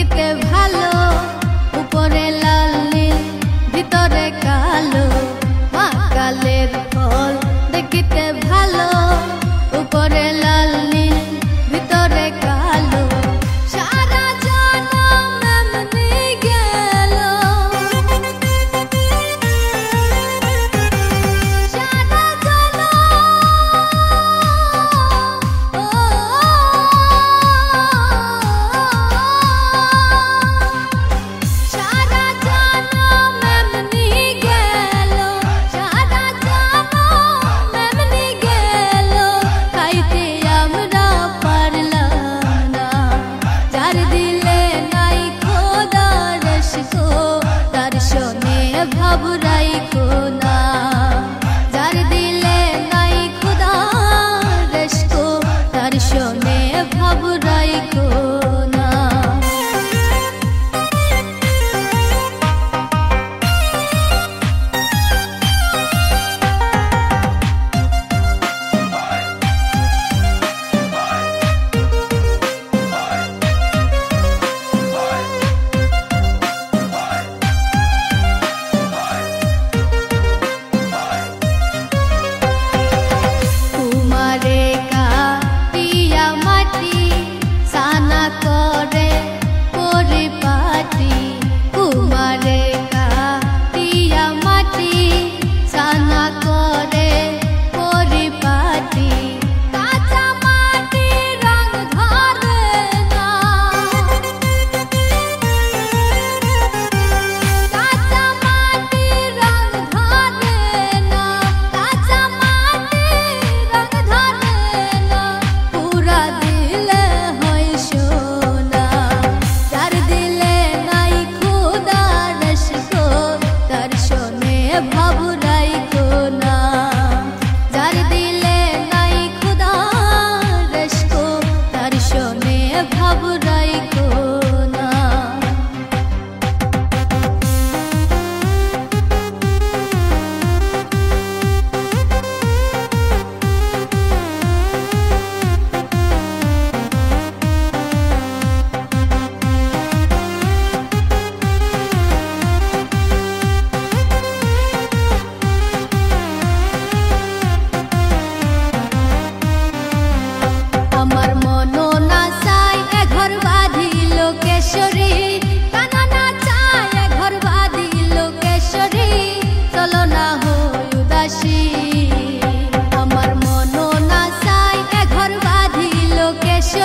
দেখিতে ভালো উপরে লাল নীল ভিতরে কালো মা কালের ফল দেখিতে ভালো।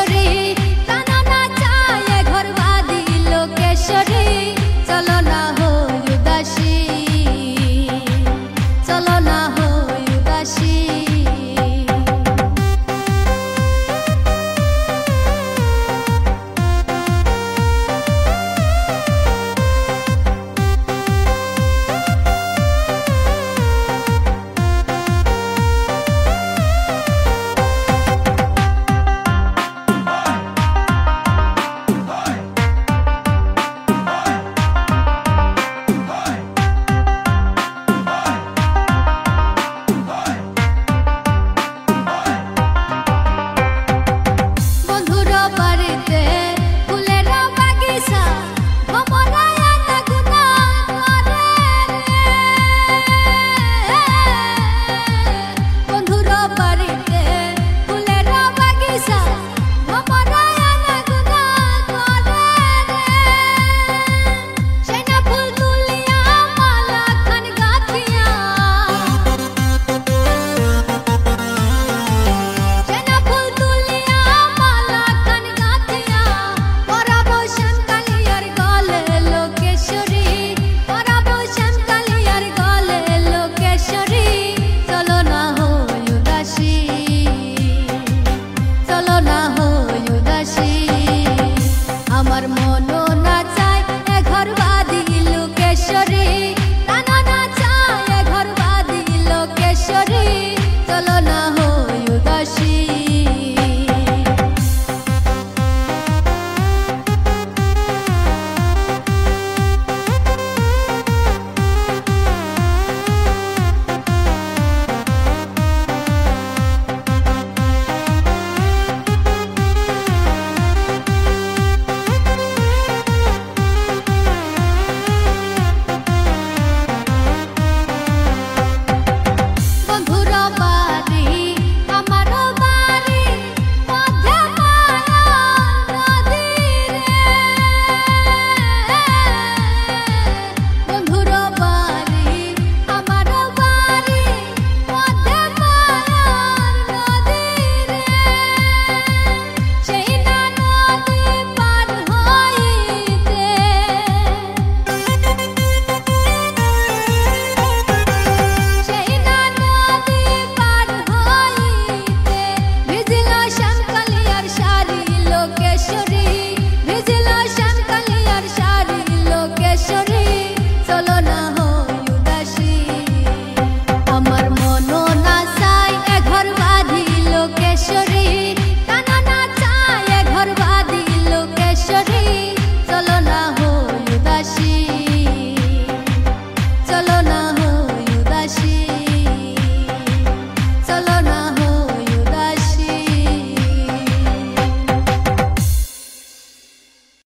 read